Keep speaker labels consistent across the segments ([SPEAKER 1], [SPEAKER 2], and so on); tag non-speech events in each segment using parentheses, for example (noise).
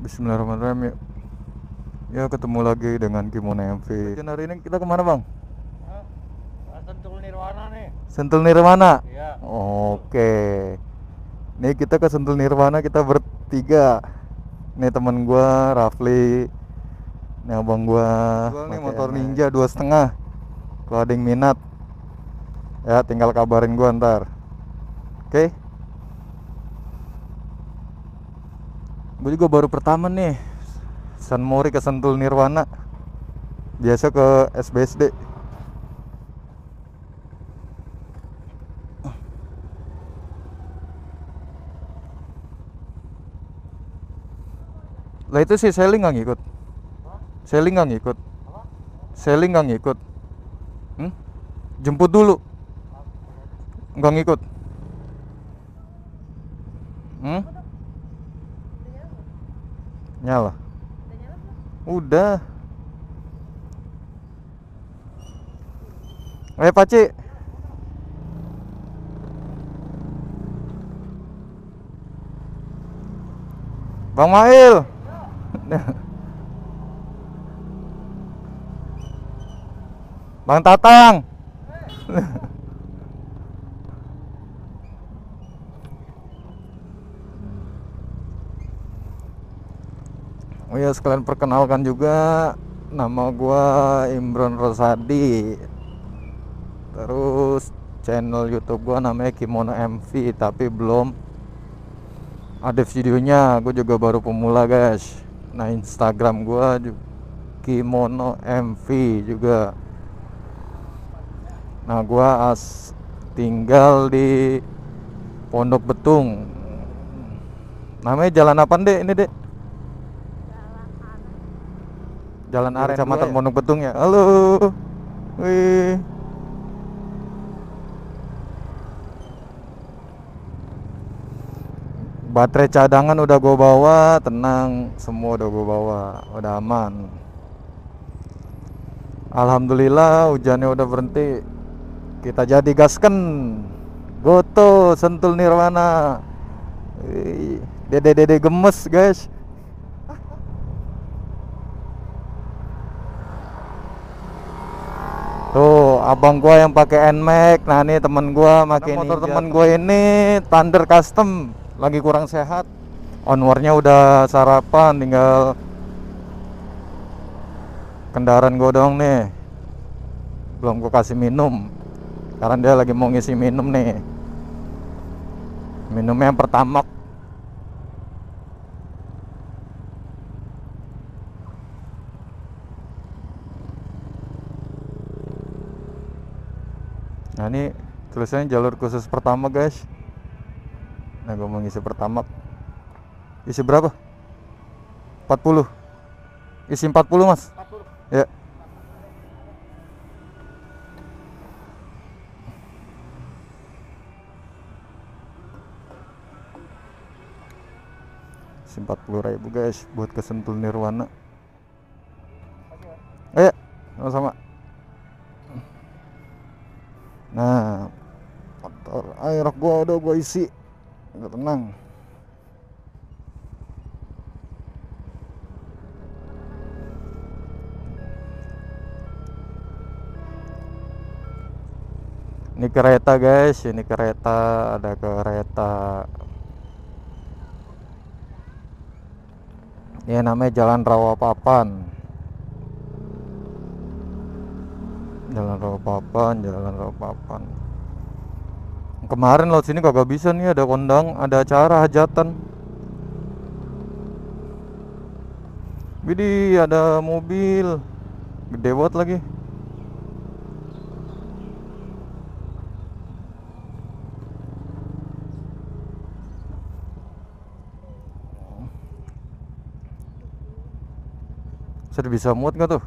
[SPEAKER 1] Bismillahirrahmanirrahim ya. Ya ketemu lagi dengan Kimono MV. Dan hari ini kita ke mana bang?
[SPEAKER 2] Hah? Sentul Nirwana nih.
[SPEAKER 1] Sentul Nirwana.
[SPEAKER 2] Iya.
[SPEAKER 1] Oke. Nih kita ke Sentul Nirwana kita bertiga. Nih teman gua Rafli. Nih abang gua. Jual nih motor. Ninja dua setengah. Kalau ada yang minat, ya tinggal kabarin gua ntar. Oke. Gue juga baru pertama nih. San Mori ke Sentul Nirwana. Biasa ke SBSD Lah itu si Selling nggak ngikut? Selling nggak ngikut? Selling nggak ngikut? Hmm? Jemput dulu. Nggak ngikut? Hmm? Nyala. Udah. Eh Paci. Bang Mail. (laughs) Bang Tatang. (laughs) Oh ya sekalian perkenalkan juga nama gua Imron Rosadi. Terus channel YouTube gua namanya Kimono MV tapi belum ada videonya. Gue juga baru pemula guys. Nah Instagram gua Kimono MV juga. Nah gua as tinggal di Pondok Betung. Namanya jalan apa dek ini dek? Jalan Aren Kecamatan Pondok Betung ya. Halo. Wih. Baterai cadangan udah gue bawa, tenang, semua udah gue bawa, udah aman. Alhamdulillah hujannya udah berhenti. Kita jadi gasken. Goto Sentul Nirwana. Dede-dede gemes, guys. Tuh, abang gua yang pakai NMAX. Nah, ini temen gua pakai motor temen gua ini Thunder Custom, lagi kurang sehat. Onwarnya udah sarapan, tinggal kendaraan gua doang nih. Belum gua kasih minum. Karena dia lagi mau ngisi minum nih. Minumnya yang Nah ini tulisannya jalur khusus pertama guys Nah gue mau ngisi pertama Isi berapa? 40 Isi 40 mas?
[SPEAKER 2] 40.
[SPEAKER 1] Ya Isi 40 ribu guys Buat kesentul nirwana gua udah gua isi. Udah tenang. Ini kereta guys, ini kereta, ada kereta. Ini namanya Jalan Rawapapan. Jalan Rawapapan, Jalan Rawapapan. Kemarin laut sini kagak bisa nih ada kondang, ada acara hajatan. Widih, ada mobil. Gede banget lagi. Sudah bisa muat nggak tuh?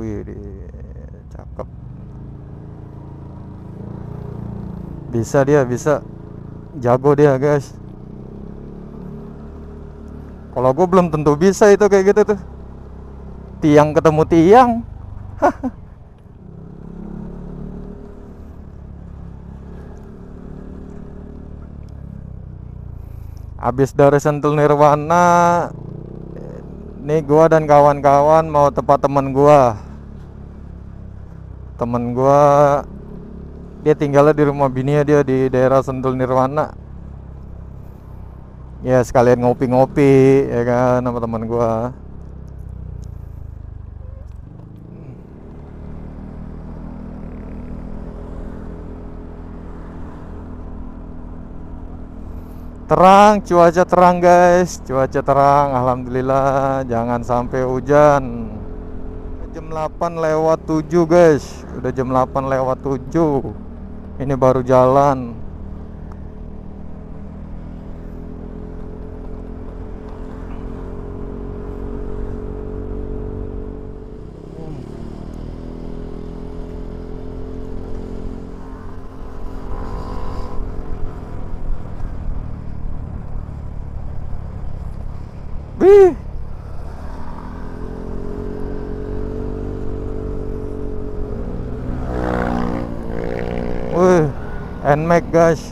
[SPEAKER 1] Wih, cakep. Bisa dia, bisa. Jago dia, guys. Kalau gue belum tentu bisa itu kayak gitu tuh. Tiang ketemu tiang. (laughs) Habis dari Sentul Nirwana Nih gua dan kawan-kawan mau tempat temen gua Temen gua Dia tinggalnya di rumah bininya dia di daerah Sentul Nirwana. Ya sekalian ngopi-ngopi ya kan sama temen gua. Terang, cuaca terang guys. Cuaca terang, Alhamdulillah. Jangan sampai hujan. Jam 8 lewat 7 guys. Udah jam 8 lewat 7 Ini baru jalan Wih. Wih, NMAX guys.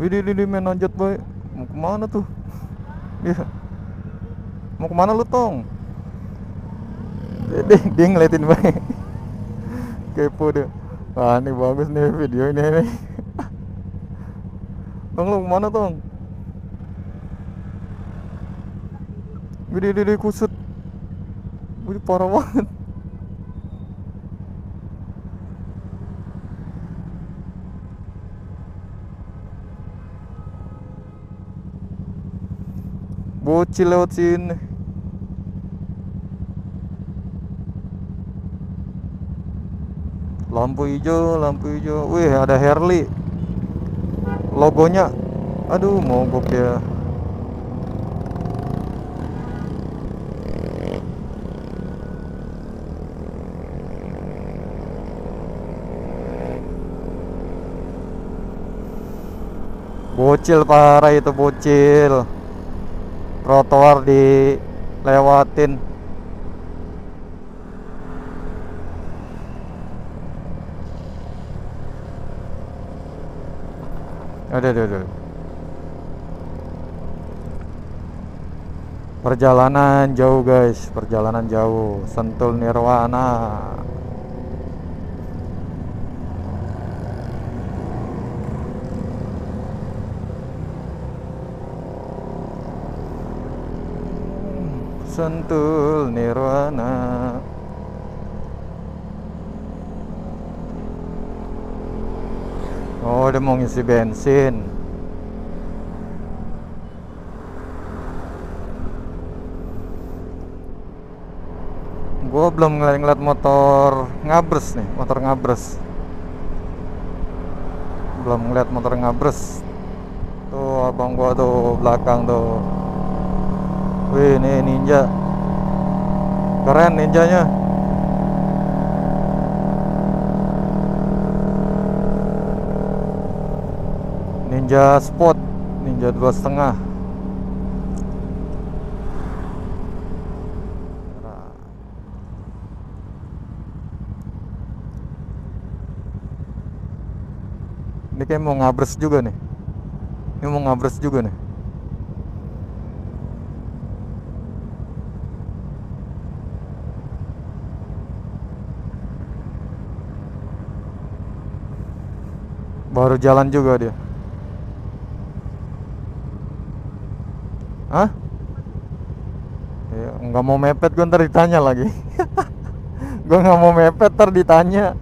[SPEAKER 1] Widih, widih, main loncat boy. Mau ke mana tuh? (laughs) Iya. Mau ke mana lu tong? dia, dia ngeliatin banget (laughs) kepo dia wah ini bagus nih video ini tong lu mana tong widih, kusut. Widih, parah banget. Bocil lewat sini. Lampu hijau lampu hijau. Wih ada Harley logonya aduh mogok ya bocil parah itu bocil. Trotoar dilewatin Ada, ada, ada. Perjalanan jauh guys, perjalanan jauh. Sentul Nirwana. Sentul Nirwana. Oh, dia mau ngisi bensin. Gua belum ngeliat motor ngabres nih, motor ngabres. Belum ngeliat motor ngabres. Tuh abang gua tuh belakang tuh. Wih, ini ninja. Keren ninjanya. Ninja Sport Ninja dua setengah. Ini kayak mau ngabres juga nih. Ini mau ngabres juga nih. Baru jalan juga dia Hah? Ya, nggak mau mepet gue ntar ditanya lagi. (laughs) Gue nggak mau mepet ntar ditanya.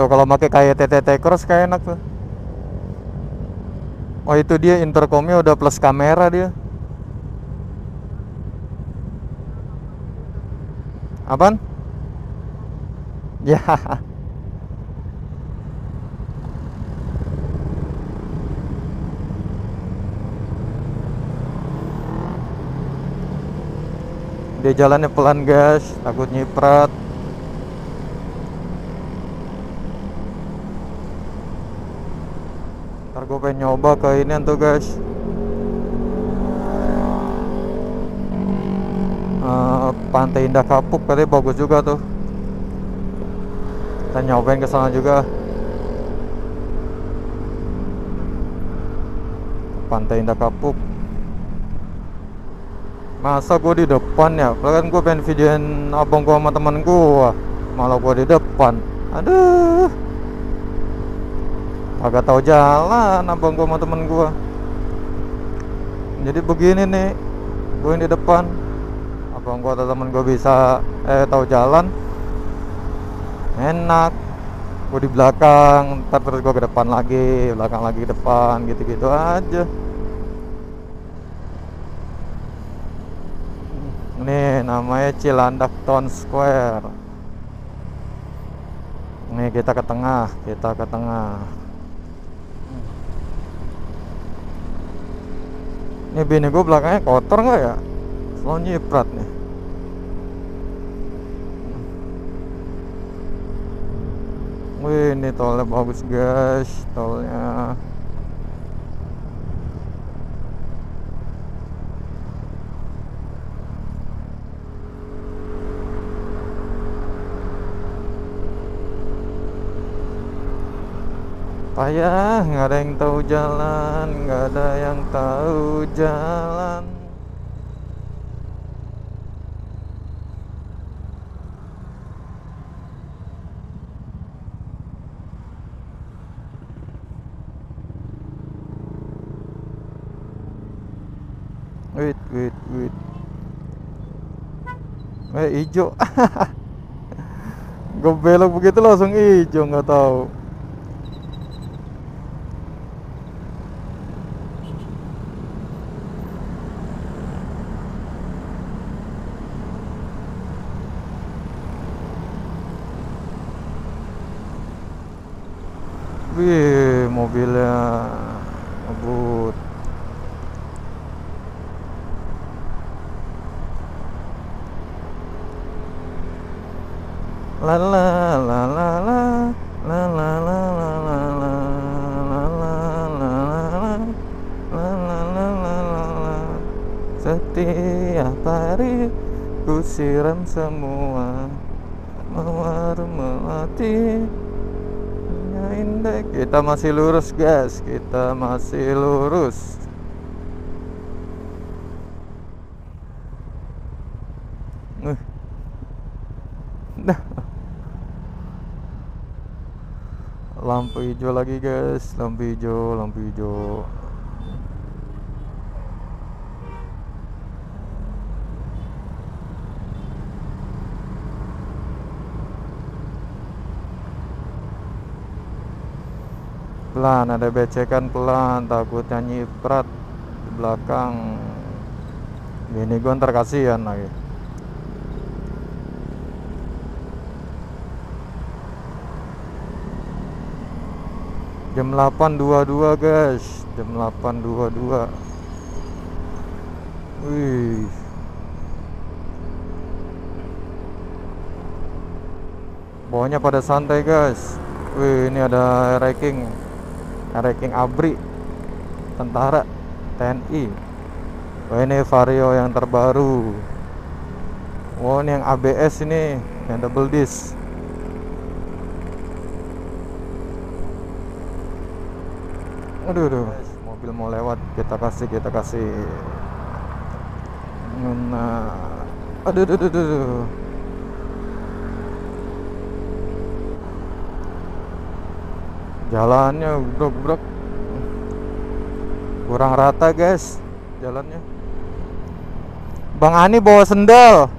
[SPEAKER 1] Tuh kalau pakai kayak TTT Cross kayak enak tuh. Oh itu dia intercomnya udah plus kamera dia Apaan? Ya. Dia jalannya pelan guys takut nyiprat ntar gue pengen nyoba ke ini tuh guys Eh, Pantai Indah Kapuk katanya bagus juga tuh. Kita nyobain ke sana juga. Pantai Indah Kapuk. Masa gue di depan ya? Padahal kan gue pengen videoin abang gue sama temen gue malah gue di depan. Aduh. Agak tahu jalan abang gue sama temen gue jadi begini nih gue yang di depan abang gue atau temen gue bisa eh tahu jalan. Enak. Gue di belakang ntar terus gue ke depan lagi belakang lagi ke depan gitu-gitu aja. Ini namanya Cilandak Town Square. Ini kita ke tengah kita ke tengah. Ini bini gue belakangnya kotor nggak ya? Selalu nyiprat nih Wih, ini tolnya bagus guys, tolnya. Payah, nggak ada yang tahu jalan, nggak ada yang tahu jalan. Wait, wait, wait. Eh, hijau. (laughs) Gue belok begitu langsung hijau, nggak tahu. Wih, mobilnya ngebut. La la la la la la la la la la la la la la la la la Setiap hari ku siram semua mawar melati Ya indah kita masih lurus guys kita masih lurus Wih. Nah. Lampu hijau lagi guys. Lampu hijau lampu hijau. Pelan ada becekan pelan. Takutnya nyiprat di belakang. Ini gue ntar kasihan lagi jam 8.22 guys. Jam 8.22 wih. Bawahnya pada santai guys. Wih ini ada ranking. Ranking abri tentara TNI wah ini vario yang terbaru. Wah ini yang ABS ini yang double disc aduh aduh. Mobil mau lewat kita kasih kita kasih. Nah aduh aduh aduh, aduh. jalannya bro bro kurang rata guys jalannya. Bang Ani bawa sendal.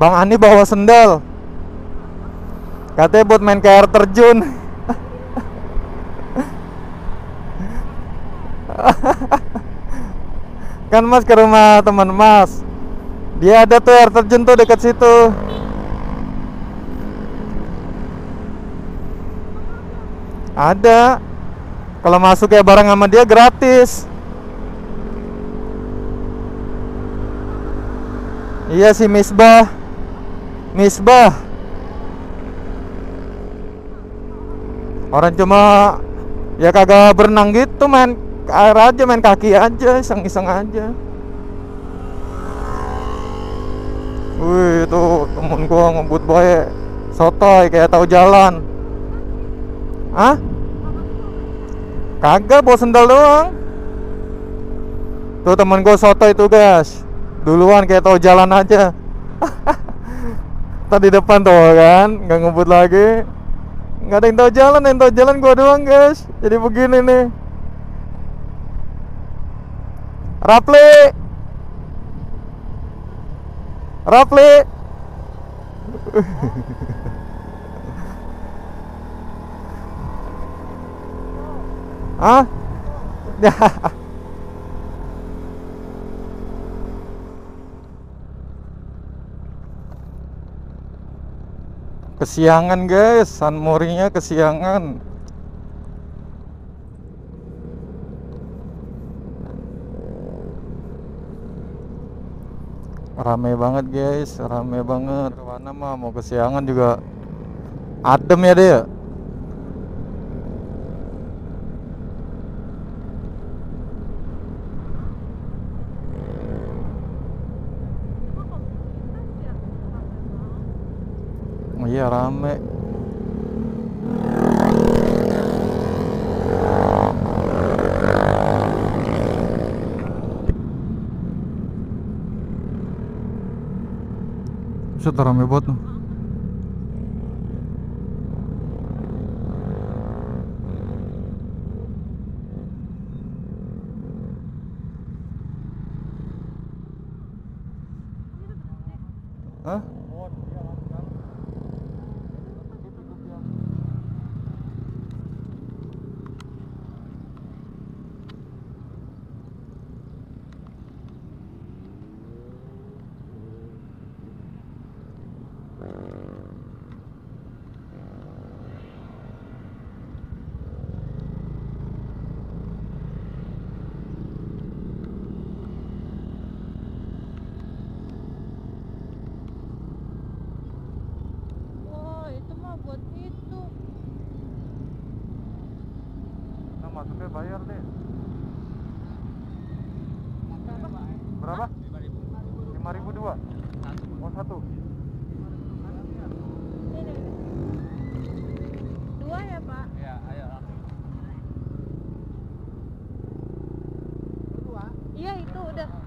[SPEAKER 1] Bang Ani bawa sendal. Katanya buat main air terjun kan mas ke rumah teman mas. Dia ada tuh air terjun tuh dekat situ. Ada. Kalau masuk ya barang sama dia gratis. Iya si Misbah. Misbah. Orang cuma ya kagak berenang gitu main air aja main kaki aja iseng-iseng aja. Wih itu temen gua ngebut boy sotoy kayak tahu jalan. Hah? Kagak bawa sendal doang. Tuh temen gua sotoy itu guys. Duluan kayak tahu jalan aja. (laughs) Tadi depan tuh kan, nggak ngebut lagi. Nggak ada yang tahu jalan, yang tahu jalan gua doang guys. Jadi begini nih. Rapli. Rapli. (laughs) Hah? (laughs) Kesiangan guys, San Morinya kesiangan. Rame banget guys, rame banget. Mana mah mau kesiangan juga adem ya deh. ya? Iya rame. Set rame banget tuh. Hah?
[SPEAKER 3] Wah, itu mah buat itu.
[SPEAKER 1] Nah, masuknya bayar deh.
[SPEAKER 3] Berapa?
[SPEAKER 1] Berapa? Lima ribu dua. Oh satu.
[SPEAKER 3] Ini. Dua ya, Pak?
[SPEAKER 2] Ya, ayo.
[SPEAKER 3] Iya,